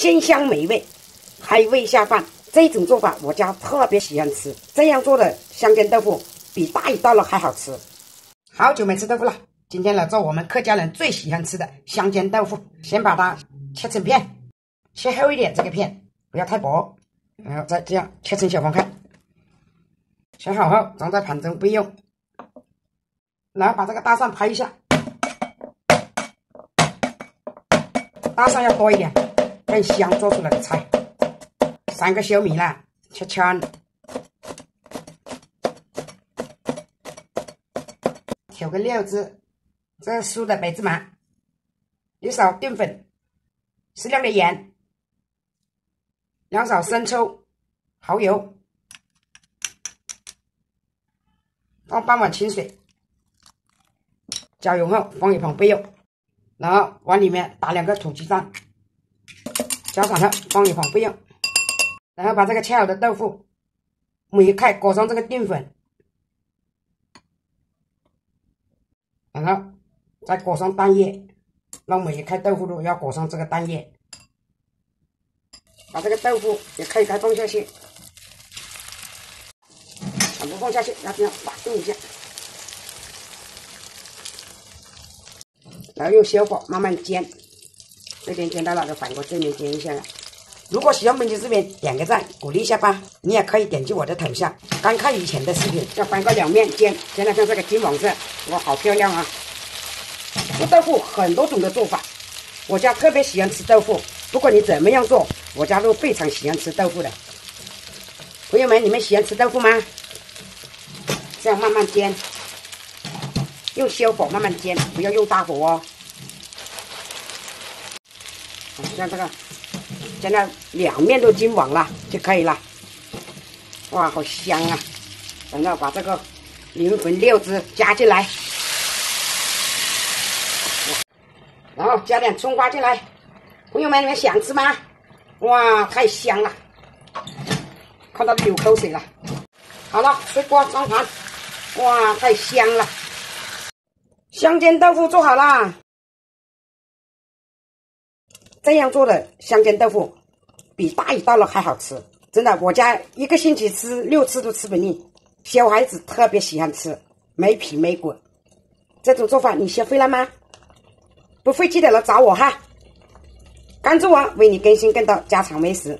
鲜香美味，开胃下饭。这种做法我家特别喜欢吃，这样做的香煎豆腐比大鱼大肉还好吃。好久没吃豆腐了，今天来做我们客家人最喜欢吃的香煎豆腐。先把它切成片，切厚一点，这个片不要太薄，然后再这样切成小方块。切好后装在盘中备用。然后把这个大蒜拍一下，大蒜要多一点，更香，做出来的菜。三个小米辣切圈，调个料汁，这是酥的白芝麻，一勺淀粉，适量的盐，两勺生抽，蚝油，放半碗清水，搅匀后放一旁备用。然后往里面打两个土鸡蛋，搅散后放一旁备用。然后把这个切好的豆腐每一块裹上这个淀粉，然后再裹上蛋液，让每一块豆腐都要裹上这个蛋液。把这个豆腐也开一开放下去，全部放下去，要这样打动一下，然后用小火慢慢煎，这边煎到了就反过这面煎一下。如果喜欢本期视频，点个赞，鼓励一下吧。你也可以点击我的头像，刚看以前的视频，要翻过两面煎，煎的像这个金黄色，哇，好漂亮啊！做豆腐很多种的做法，我家特别喜欢吃豆腐。不管你怎么样做，我家都非常喜欢吃豆腐的。朋友们，你们喜欢吃豆腐吗？这样慢慢煎，用小火慢慢煎，不要用大火哦。像这个。现在两面都金黄了就可以了，哇，好香啊！等到把这个灵魂料汁加进来，然后加点葱花进来。朋友们，你们想吃吗？哇，太香了，看到流口水了。好了，出锅装盘。哇，太香了，香煎豆腐做好了。这样做的香煎豆腐，比大鱼大肉还好吃，真的，我家一个星期吃六次都吃不腻。小孩子特别喜欢吃，没皮没骨。这种做法你学会了吗？不会记得来找我哈。关注我，为你更新更多家常美食。